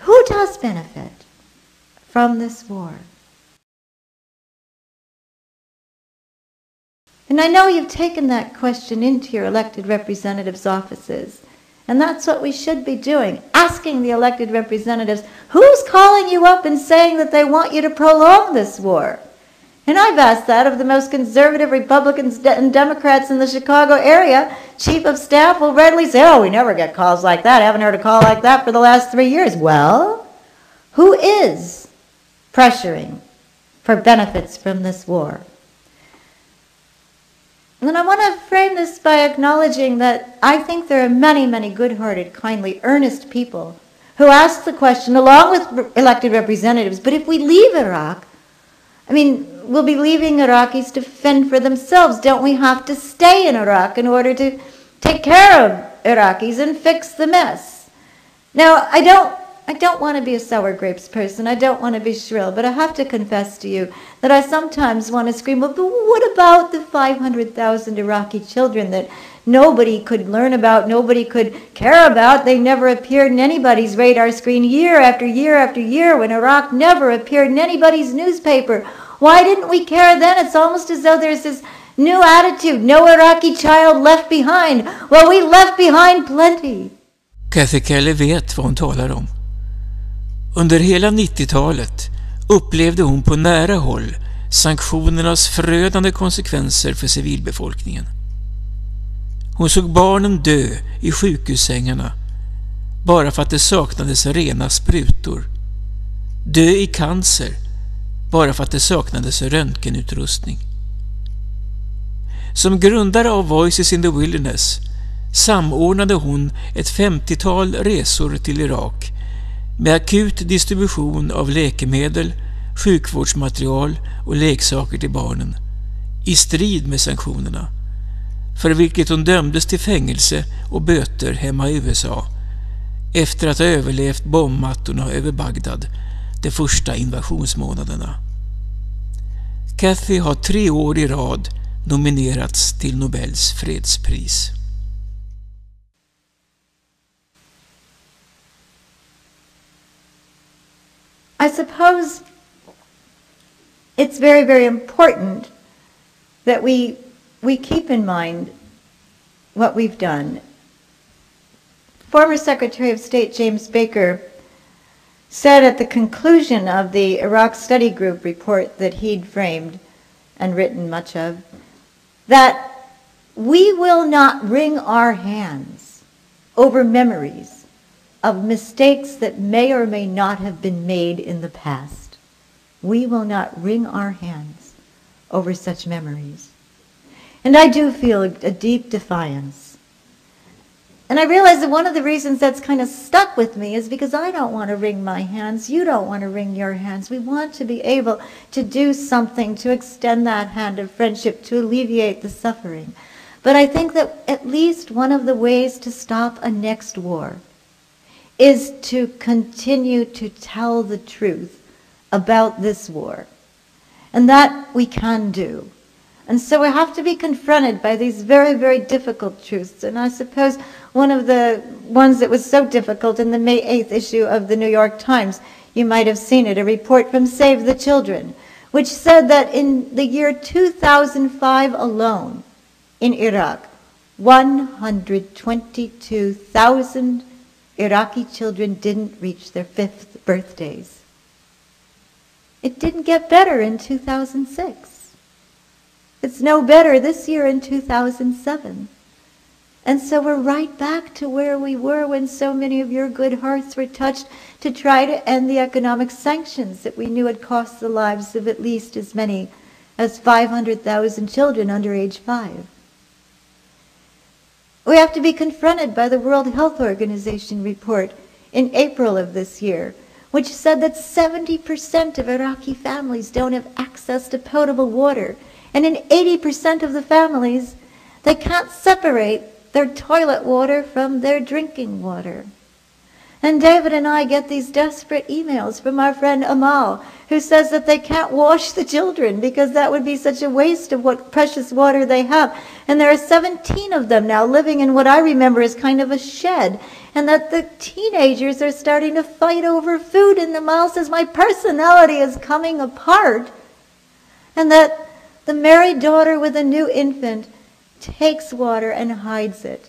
who does benefit from this war? And I know you've taken that question into your elected representatives' offices. And that's what we should be doing, asking the elected representatives, who's calling you up and saying that they want you to prolong this war? And I've asked that of the most conservative Republicans and Democrats in the Chicago area. Chief of staff will readily say, oh, we never get calls like that. I haven't heard a call like that for the last three years. Well, who is pressuring for benefits from this war? And I want to frame this by acknowledging that I think there are many, many good-hearted, kindly, earnest people who ask the question, along with elected representatives, but if we leave Iraq, I mean, we'll be leaving Iraqis to fend for themselves. Don't we have to stay in Iraq in order to take care of Iraqis and fix the mess? Now, I don't I don't want to be a sour grapes person. I don't want to be shrill, but I have to confess to you that I sometimes want to scream, well, but what about the 500,000 Iraqi children that nobody could learn about, nobody could care about? They never appeared in anybody's radar screen year after year after year when Iraq never appeared in anybody's newspaper. Why didn't we care then? It's almost as though there's this new attitude, no Iraqi child left behind. Well, we left behind plenty. Kathy Kelly vet vad hon talar om. Under hela 90-talet upplevde hon på nära håll sanktionernas förödande konsekvenser för civilbefolkningen. Hon såg barnen dö i sjukhussängarna bara för att det saknades rena sprutor. Dö i cancer bara för att det saknades röntgenutrustning. Som grundare av Voices in the Wilderness samordnade hon ett 50-tal resor till Irak med akut distribution av läkemedel, sjukvårdsmaterial och leksaker till barnen i strid med sanktionerna för vilket hon dömdes till fängelse och böter hemma i USA efter att ha överlevt bombmattorna över Bagdad de första invasionsmånaderna. Kathy har tre år i rad nominerats till Nobels fredspris. I suppose it's very, very important that we, we keep in mind what we've done. Former Secretary of State James Baker said at the conclusion of the Iraq Study Group report that he'd framed and written much of, that we will not wring our hands over memories of mistakes that may or may not have been made in the past. We will not wring our hands over such memories. And I do feel a, deep defiance. And I realize that one of the reasons that's kind of stuck with me is because I don't want to wring my hands. You don't want to wring your hands. We want to be able to do something to extend that hand of friendship to alleviate the suffering. But I think that at least one of the ways to stop a next war is to continue to tell the truth about this war. And that we can do. And so we have to be confronted by these very, very difficult truths. And I suppose one of the ones that was so difficult in the May 8th issue of the New York Times, you might have seen it, a report from Save the Children, which said that in the year 2005 alone in Iraq, 122,000 Iraqi children didn't reach their fifth birthdays. It didn't get better in 2006. It's no better this year in 2007. And so we're right back to where we were when so many of your good hearts were touched to try to end the economic sanctions that we knew had cost the lives of at least as many as 500,000 children under age five. We have to be confronted by the World Health Organization report in April of this year, which said that 70% of Iraqi families don't have access to potable water. And in 80% of the families, they can't separate their toilet water from their drinking water. And David and I get these desperate emails from our friend Amal, who says that they can't wash the children because that would be such a waste of what precious water they have. And there are 17 of them now living in what I remember is kind of a shed. And that the teenagers are starting to fight over food. And Amal says, My personality is coming apart. And that the married daughter with a new infant takes water and hides it